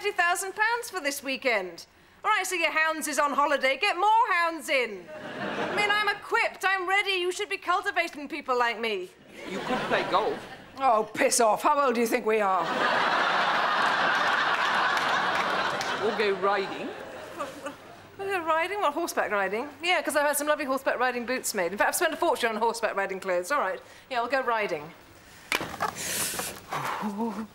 £30,000 for this weekend. All right, so your hounds is on holiday. Get more hounds in. I mean, I'm equipped. I'm ready. You should be cultivating people like me. You could play golf. Oh, piss off. How old do you think we are? we'll go riding. Uh, Riding? What, horseback riding? Yeah, because I've had some lovely horseback riding boots made. In fact, I've spent a fortune on horseback riding clothes. All right. Yeah, we'll go riding. riding.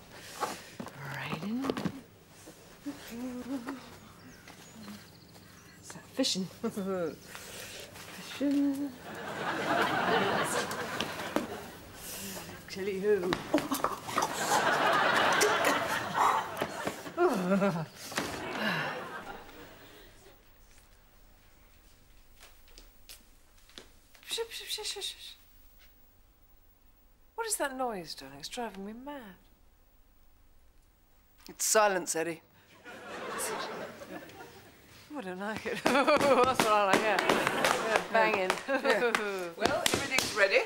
Is fishing? fishing. Chilly ho. Shh, shh, shh, shh, shh. What is that noise, darling? It's driving me mad. It's silence, Eddie. I don't like it. That's what I like, yeah. yeah banging. Well, everything's ready.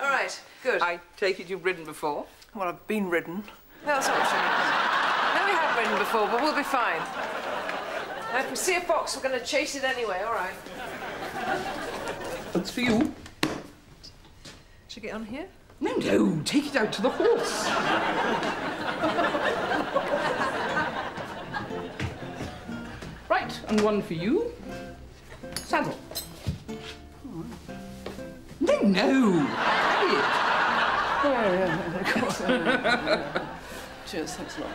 All right, good. I take it you've ridden before. Well, I've been ridden. That's not what she means. No, we haven't ridden before, but we'll be fine. Now, if we see a fox, we're going to chase it anyway, all right. It's for you. Should I get on here? No, no, take it out to the horse. and one for you. Saddle. No, no. Have it. Cheers, thanks a lot.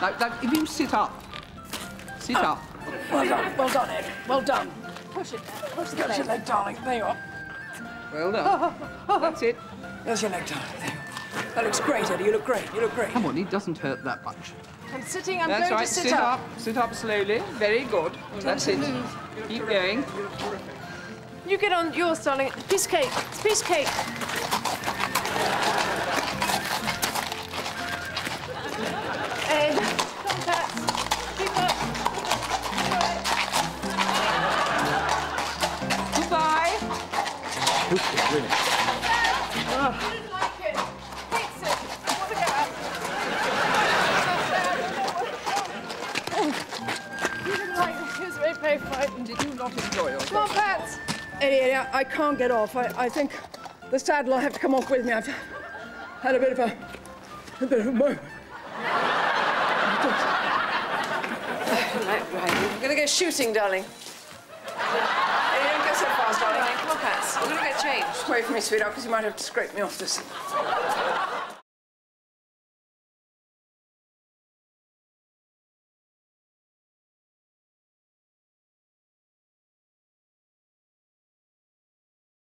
Now, now, if you sit up. Sit oh. up. Well done, well done, Ed. Well done. Push it, push the Push your leg, darling. There you are. Well done. That's it. There's your leg, darling. There you are. That looks great, Eddie. You look great. You look great. Come on, it doesn't hurt that much. I'm sitting. I'm That's going right. to sit, sit up. Sit up slowly. Very good. That's it. Keep going. You get on yours, darling. Piece of cake. It's piece of cake. Ed, come, Keep up. Goodbye. didn't like it. Hates it. Want to get up. You didn't like it. He was very, very frightened. Did you not enjoy yourself? Come on, Pat. Eddie, Eddie, I, I can't get off. I, I think the saddle will have to come off with me. I've had a bit of a, a bit of a moment. Right, right. We're going to go shooting, darling. Hey, don't go so fast, darling. Come on, Pat. We're going to get changed. Wait for me, sweetheart, because you might have to scrape me off this.